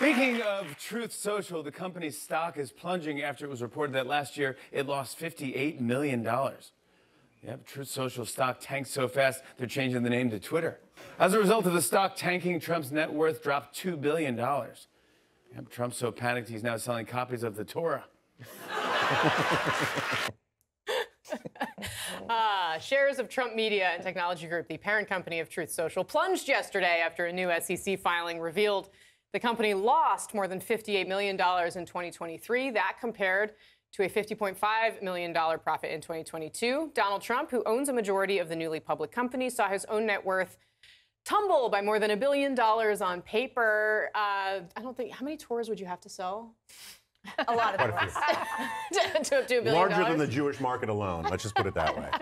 Speaking of Truth Social, the company's stock is plunging after it was reported that last year it lost $58 million. Yep, Truth Social stock tanked so fast they're changing the name to Twitter. As a result of the stock tanking, Trump's net worth dropped $2 billion. Yep, Trump's so panicked he's now selling copies of the Torah. Uh, shares of Trump Media and Technology Group, the parent company of Truth Social, plunged yesterday after a new SEC filing revealed the company lost more than $58 million in 2023. That compared to a $50.5 million profit in 2022. Donald Trump, who owns a majority of the newly public company, saw his own net worth tumble by more than a billion dollars on paper. Uh, I don't think, how many tours would you have to sell? A lot of to, to, to a billion Larger dollars? than the Jewish market alone. Let's just put it that way.